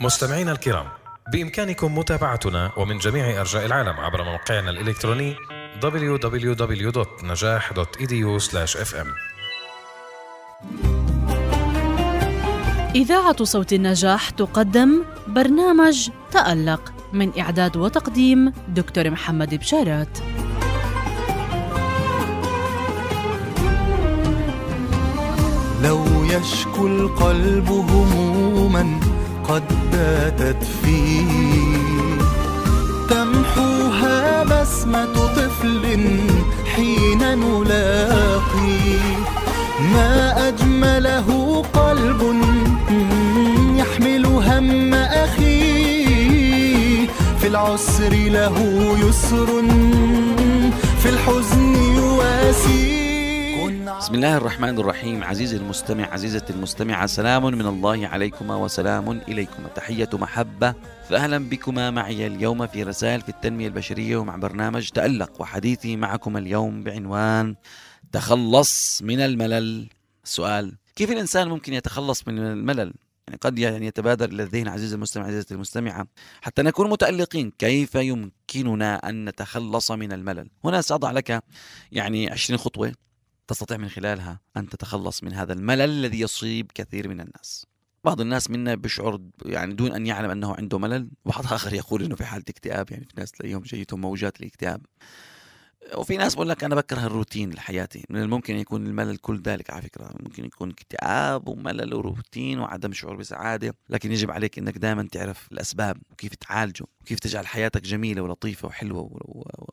مستمعينا الكرام بإمكانكم متابعتنا ومن جميع أرجاء العالم عبر موقعنا الإلكتروني www.najah.edu/fm إذاعة صوت النجاح تقدم برنامج تألق من إعداد وتقديم دكتور محمد بشارات. لو يشكو القلب هموما قد باتت فيه. تمحوها بسمة طفل حين نلاقي. ما أجمله قلب يحمل هم أخيه في العسر له يسر في الحزن يواسيه بسم الله الرحمن الرحيم. عزيزي المستمع عزيزتي المستمعة سلام من الله عليكما وسلام إليكما. تحية محبة فأهلا بكما معي اليوم في رسائل في التنمية البشرية ومع برنامج تألق وحديثي معكم اليوم بعنوان تخلص من الملل. سؤال كيف الإنسان ممكن يتخلص من الملل؟ يعني قد يعني يتبادر إلى الذهن عزيزي المستمع عزيزتي المستمعة. حتى نكون متألقين كيف يمكننا أن نتخلص من الملل؟ هنا سأضع لك يعني عشرين خطوة. تستطيع من خلالها أن تتخلص من هذا الملل الذي يصيب كثير من الناس. بعض الناس منا بيشعر يعني دون أن يعلم أنه عنده ملل وبعض آخر يقول أنه في حالة اكتئاب يعني في ناس تلاقيهم جيتهم موجات الاكتئاب وفي ناس بقول لك أنا بكره الروتين لحياتي. من الممكن يكون الملل كل ذلك على فكرة. ممكن يكون اكتئاب وملل وروتين وعدم شعور بسعادة. لكن يجب عليك إنك دائما تعرف الأسباب وكيف تعالجه وكيف تجعل حياتك جميلة ولطيفة وحلوة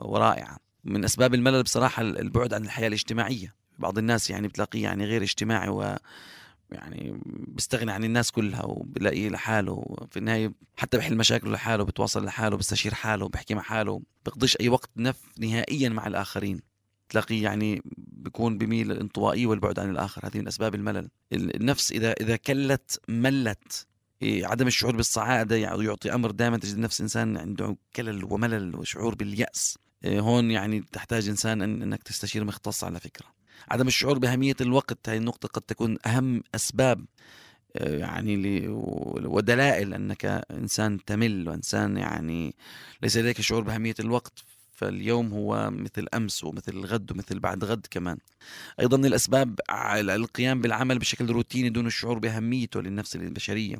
ورائعة. من أسباب الملل بصراحة البعد عن الحياة الاجتماعية. بعض الناس يعني بتلاقيه يعني غير اجتماعي و يعني بيستغني عن الناس كلها وبلاقيه لحاله في النهاية حتى بحل مشاكله لحاله بتواصل لحاله بيستشير حاله بحكي مع حاله بيقضيش أي وقت نف نهائيا مع الآخرين. تلاقيه يعني بيكون بميل للانطوائية والبعد عن الآخر هذه من أسباب الملل. النفس إذا إذا كلت ملت إيه، عدم الشعور بالسعادة يعني يعطي أمر دائما تجد النفس إنسان عنده كلل وملل وشعور باليأس. إيه، هون يعني تحتاج إنسان أن أنك تستشير مختص على فكرة. عدم الشعور بأهمية الوقت هذه النقطة قد تكون أهم أسباب آه، يعني ودلائل أنك إنسان تمل وإنسان يعني ليس لديك شعور بأهمية الوقت. فاليوم هو مثل أمس ومثل الغد ومثل بعد غد كمان. أيضا من الأسباب القيام بالعمل بشكل روتيني دون الشعور بأهميته للنفس البشرية.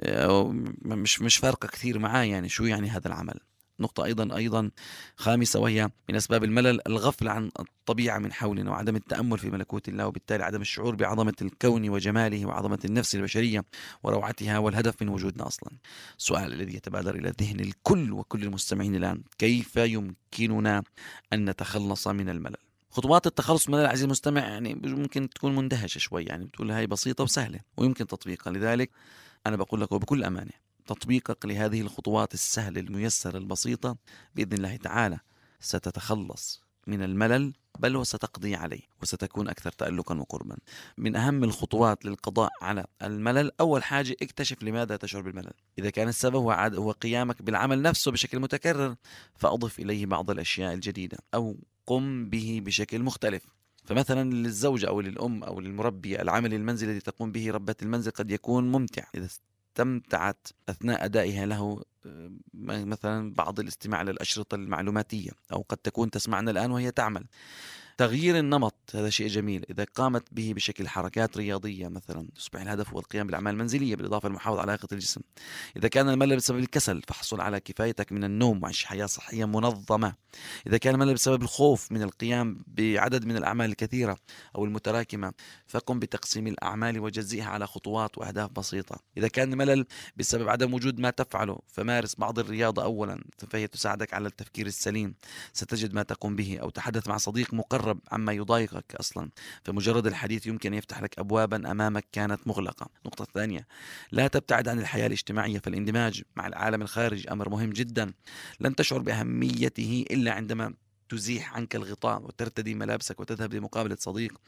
آه، مش مش فارقة كثير معاه يعني شو يعني هذا العمل. نقطة أيضا أيضا خامسة وهي من أسباب الملل الغفلة عن الطبيعة من حولنا وعدم التأمل في ملكوت الله وبالتالي عدم الشعور بعظمة الكون وجماله وعظمة النفس البشرية وروعتها والهدف من وجودنا أصلا. السؤال الذي يتبادر إلى ذهن الكل وكل المستمعين الآن كيف يمكننا أن نتخلص من الملل؟ خطوات التخلص من الملل عزيزي المستمع يعني ممكن تكون مندهشة شوي يعني بتقول هاي بسيطة وسهلة ويمكن تطبيقها. لذلك أنا بقول لك وبكل أمانة تطبيقك لهذه الخطوات السهلة الميسرة البسيطة بإذن الله تعالى. ستتخلص من الملل بل وستقضي عليه وستكون أكثر تألقا وقربا. من أهم الخطوات للقضاء على الملل أول حاجة اكتشف لماذا تشعر بالملل. إذا كان السبب هو, عاد هو قيامك بالعمل نفسه بشكل متكرر فأضف إليه بعض الأشياء الجديدة أو قم به بشكل مختلف. فمثلا للزوجة أو للأم أو للمربية العمل المنزلي الذي تقوم به ربة المنزل قد يكون ممتع. إذا استمتعت أثناء أدائها له آه، مثلا بعض الاستماع للأشرطة المعلوماتية أو قد تكون تسمعنا الآن وهي تعمل. تغيير النمط هذا شيء جميل. إذا قامت به بشكل حركات رياضية مثلا تصبح الهدف هو القيام بالأعمال المنزلية بالإضافة للمحافظة على علاقة الجسم. إذا كان الملل بسبب الكسل فاحصل على كفايتك من النوم وعيش حياة صحية منظمة. إذا كان الملل بسبب الخوف من القيام بعدد من الأعمال الكثيرة أو المتراكمة فقم بتقسيم الأعمال وجزئها على خطوات وأهداف بسيطة. إذا كان الملل بسبب عدم وجود ما تفعله فمارس بعض الرياضة أولا فهي تساعدك على التفكير السليم. ستجد ما تقوم به أو تحدث مع صديق مقرب. تتهرب عما يضايقك أصلا. فمجرد الحديث يمكن يفتح لك أبوابا أمامك كانت مغلقة. نقطة ثانية لا تبتعد عن الحياة الاجتماعية. فالاندماج مع العالم الخارجي أمر مهم جدا. لن تشعر بأهميته إلا عندما تزيح عنك الغطاء وترتدي ملابسك وتذهب لمقابلة صديق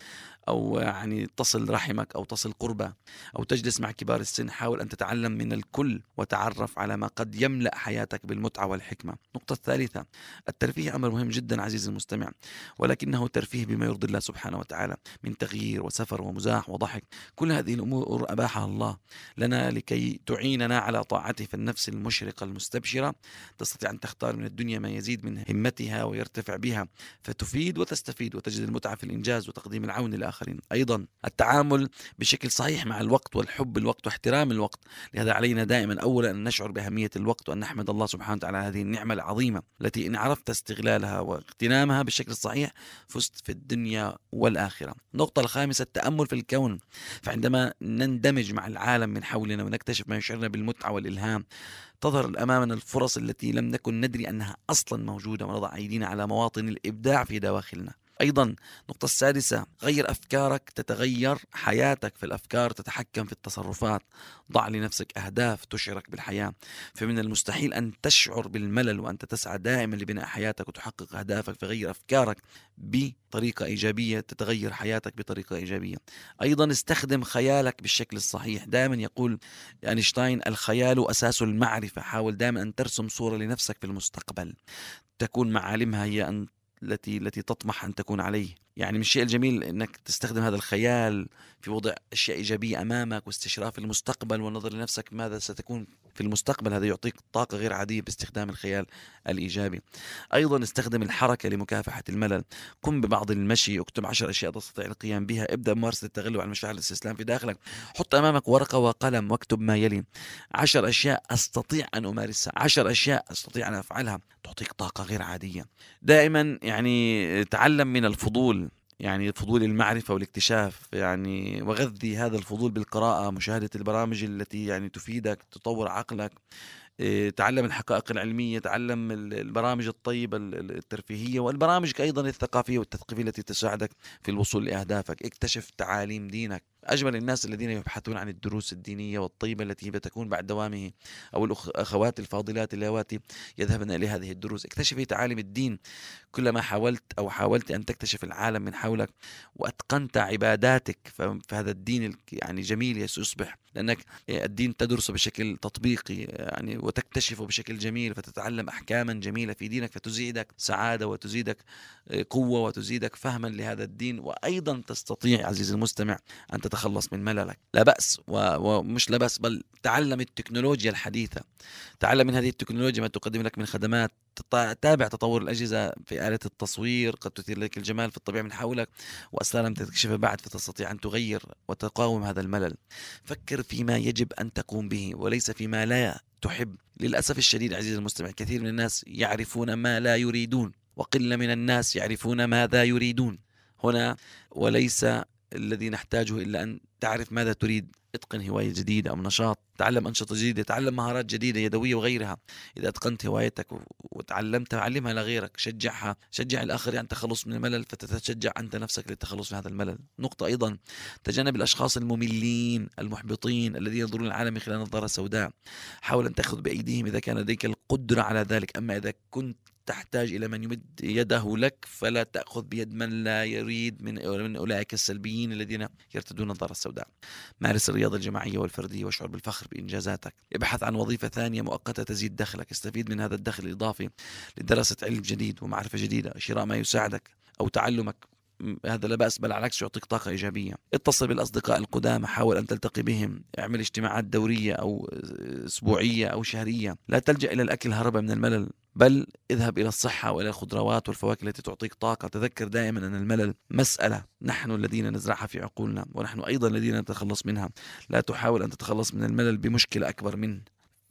أو يعني تصل رحمك أو تصل قربة أو تجلس مع كبار السن حاول أن تتعلم من الكل وتعرف على ما قد يملأ حياتك بالمتعة والحكمة. النقطة الثالثة الترفيه أمر مهم جدا عزيزي المستمع ولكنه ترفيه بما يرضي الله سبحانه وتعالى من تغيير وسفر ومزاح وضحك. كل هذه الأمور أباحها الله لنا لكي تعيننا على طاعته فالنفس المشرقة المستبشرة. تستطيع أن تختار من الدنيا ما يزيد من همتها ويرتفع بها فتفيد وتستفيد وتجد المتعة في الإنجاز وتقديم العون للآخرين. أيضا التعامل بشكل صحيح مع الوقت والحب الوقت واحترام الوقت لهذا علينا دائما أولا أن نشعر بأهمية الوقت وأن نحمد الله سبحانه وتعالى على هذه النعمة العظيمة التي إن عرفت استغلالها واغتنامها بالشكل الصحيح فزت في الدنيا والآخرة. النقطة الخامسة التأمل في الكون. فعندما نندمج مع العالم من حولنا ونكتشف ما يشعرنا بالمتعة والإلهام تظهر أمامنا الفرص التي لم نكن ندري أنها أصلا موجودة ونضع أيدينا على مواطن الإبداع في دواخلنا. أيضا النقطة السادسة غير أفكارك تتغير حياتك في الأفكار تتحكم في التصرفات ضع لنفسك أهداف تشعرك بالحياة. فمن المستحيل أن تشعر بالملل وأنت تسعى دائما لبناء حياتك وتحقق أهدافك فغير أفكارك بطريقة إيجابية تتغير حياتك بطريقة إيجابية. أيضا استخدم خيالك بالشكل الصحيح. دائما يقول أينشتاين الخيال أساس المعرفة. حاول دائما أن ترسم صورة لنفسك في المستقبل. تكون معالمها هي أن التي التي تطمح أن تكون عليه. يعني من الشيء الجميل إنك تستخدم هذا الخيال في وضع أشياء إيجابية أمامك واستشراف المستقبل والنظر لنفسك ماذا ستكون في المستقبل. هذا يعطيك طاقة غير عادية باستخدام الخيال الإيجابي. أيضا استخدم الحركة لمكافحة الملل. قم ببعض المشي اكتب عشر أشياء تستطيع القيام بها. ابدأ بممارسة التغلب على مشاعر الاستسلام في داخلك. حط أمامك ورقة وقلم واكتب ما يلي. عشر أشياء أستطيع أن أمارسها. عشر أشياء أستطيع أن أفعلها. تعطيك طاقة غير عادية. دائما يعني تعلم من الفضول يعني فضول المعرفة والاكتشاف يعني وغذي هذا الفضول بالقراءة مشاهدة البرامج التي يعني تفيدك تطور عقلك إيه، تعلم الحقائق العلمية تعلم البرامج الطيبة الترفيهية والبرامج أيضا الثقافية والتثقيفية التي تساعدك في الوصول لأهدافك. اكتشف تعاليم دينك. أجمل الناس الذين يبحثون عن الدروس الدينية والطيبة التي بتكون بعد دوامه أو الأخوات الفاضلات اللواتي يذهبن إلى هذه الدروس. اكتشفي تعاليم الدين كلما حاولت أو حاولت أن تكتشف العالم من حولك وأتقنت عباداتك فهذا الدين يعني جميل يصبح. لأنك الدين تدرسه بشكل تطبيقي يعني وتكتشفه بشكل جميل فتتعلم أحكاما جميلة في دينك فتزيدك سعادة وتزيدك قوة وتزيدك فهما لهذا الدين. وأيضا تستطيع عزيزي المستمع أن تتخلص من مللك. لا بأس ومش لا بأس بل تعلم التكنولوجيا الحديثة. تعلم من هذه التكنولوجيا ما تقدم لك من خدمات تابع تطور الأجهزة في آلة التصوير قد تثير لك الجمال في الطبيعة من حولك وأسرار لم تكتشفها بعد فتستطيع أن تغير وتقاوم هذا الملل. فكر فيما يجب أن تقوم به وليس فيما لا تحب. للأسف الشديد عزيزي المستمع كثير من الناس يعرفون ما لا يريدون وقلة من الناس يعرفون ماذا يريدون. هنا وليس الذي نحتاجه إلا أن تعرف ماذا تريد اتقن هواية جديدة أو نشاط تعلم أنشطة جديدة تعلم مهارات جديدة يدوية وغيرها. إذا أتقنت هوايتك وتعلمتها علمها لغيرك شجعها شجع الآخر عن التخلص من الملل فتتشجع أنت نفسك للتخلص من هذا الملل. نقطة أيضا تجنب الأشخاص المملين المحبطين الذين ينظرون العالم خلال نظارة سوداء. حاول أن تأخذ بأيديهم إذا كان لديك القدرة على ذلك. أما إذا كنت تحتاج إلى من يمد يده لك فلا تأخذ بيد من لا يريد من من أولئك السلبيين الذين يرتدون النظارة السوداء. مارس الرياضة الجماعية والفردية واشعر بالفخر بإنجازاتك ابحث عن وظيفة ثانية مؤقتة تزيد دخلك. استفيد من هذا الدخل الإضافي لدراسة علم جديد ومعرفة جديدة. شراء ما يساعدك أو تعلمك. هذا لا بأس بل على العكس يعطيك طاقة إيجابية. اتصل بالأصدقاء القدامى حاول أن تلتقي بهم. اعمل اجتماعات دورية أو أسبوعية أو شهرية. لا تلجأ إلى الأكل هربا من الملل. بل اذهب إلى الصحة وإلى الخضروات والفواكه التي تعطيك طاقة. تذكر دائما أن الملل مسألة. نحن الذين نزرعها في عقولنا ونحن أيضا الذين نتخلص منها. لا تحاول أن تتخلص من الملل بمشكلة أكبر منه.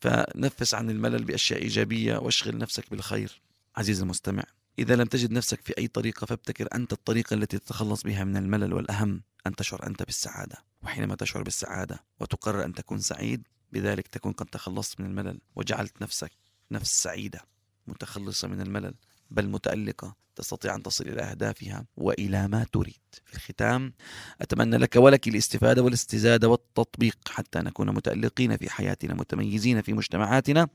فنفس عن الملل بأشياء إيجابية واشغل نفسك بالخير. عزيزي المستمع إذا لم تجد نفسك في أي طريقة فابتكر أنت الطريقة التي تتخلص بها من الملل والأهم أن تشعر أنت بالسعادة. وحينما تشعر بالسعادة وتقرر أن تكون سعيد بذلك تكون قد تخلصت من الملل وجعلت نفسك نفس سعيدة. متخلصة من الملل بل متألقة تستطيع أن تصل إلى أهدافها وإلى ما تريد. في الختام أتمنى لك ولك الاستفادة والاستزادة والتطبيق حتى نكون متألقين في حياتنا متميزين في مجتمعاتنا.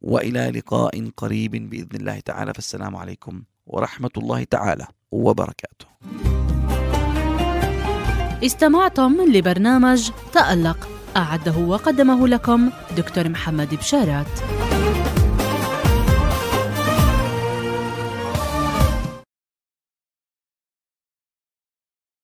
وإلى لقاء قريب بإذن الله تعالى. فالسلام عليكم ورحمة الله تعالى وبركاته. استمعتم لبرنامج تألق. أعده وقدمه لكم دكتور محمد بشارات.